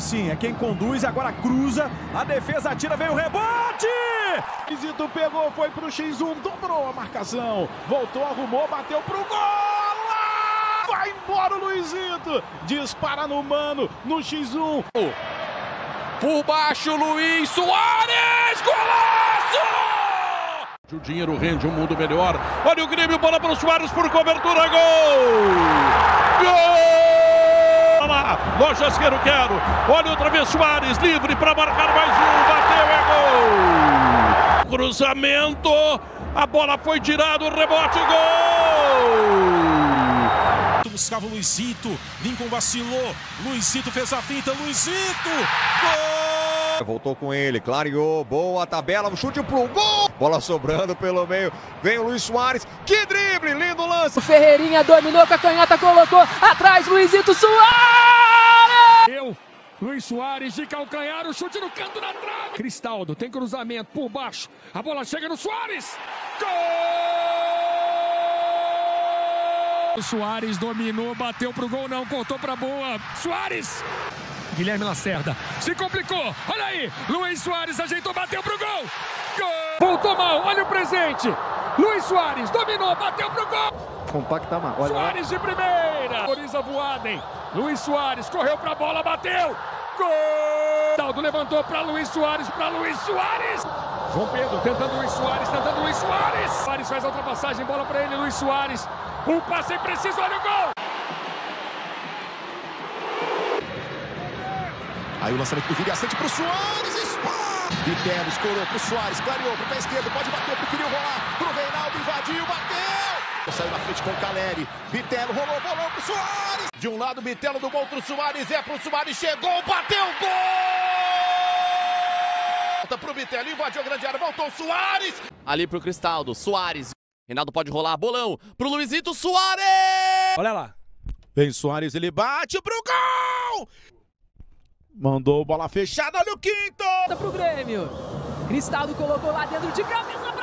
Sim, é quem conduz, agora cruza, a defesa tira, veio o rebote! Zito pegou, foi pro X1, dobrou a marcação, voltou, arrumou, bateu pro gol! Lá! Vai embora o Luizito, dispara no mano, no X1. Por baixo, Luiz Soares, golaço! O dinheiro rende um mundo melhor. Olha o Grêmio, bola para o Soares por cobertura! Gol! Lojas Quero Quero. Olha outra vez Soares, livre para marcar mais um. Bateu, é gol! Cruzamento, a bola foi tirada, rebote, gol! Buscava o Luizito, Lincoln vacilou, Luizito fez a finta, Luizito, gol! Voltou com ele, clareou, boa tabela, um chute pro gol! Bola sobrando pelo meio, vem o Luiz Soares, que drible, lindo lance! O Ferreirinha dominou com a canhota, colocou atrás, Luizito Soares! Luiz Soares de calcanhar, o chute no canto da trave. Cristaldo tem cruzamento por baixo, a bola chega no Soares, gol! O Soares dominou, bateu pro gol, não, cortou pra boa. Soares! Guilherme Lacerda se complicou. Olha aí, Luiz Soares ajeitou, bateu pro gol. Gol! Voltou mal, olha o presente. Luiz Soares dominou, bateu pro gol. Compacta mal. Olha Soares de primeira. Autoriza Voaden. Luiz Soares correu pra bola, bateu. Gol! Taldo levantou para Luiz Soares, para Luiz Soares. João Pedro tentando Luiz Soares, tentando Luiz Soares. Soares faz a ultrapassagem, bola para ele, Luiz Soares. Um passe preciso, olha o gol. Aí o lançamento do Viriaçante pro Soares, espalha! Bitelo escorou pro Soares, clareou pro pé esquerdo, pode bater, preferiu rolar, pro Reinaldo, invadiu, bateu! Saiu na frente com o Caleri, Bitelo rolou, bolou pro Soares! De um lado, Bitelo do outro, Soares é pro Soares, chegou, bateu, gol! Volta pro Bitelo, invadiu a grande área, voltou o Soares! Ali pro Cristaldo, Soares. Reinaldo pode rolar, bolão pro Luizito Soares! Olha lá. Vem Soares, ele bate pro gol! Mandou bola fechada, olha o quinto! Pro Grêmio. Cristaldo colocou lá dentro de cabeça.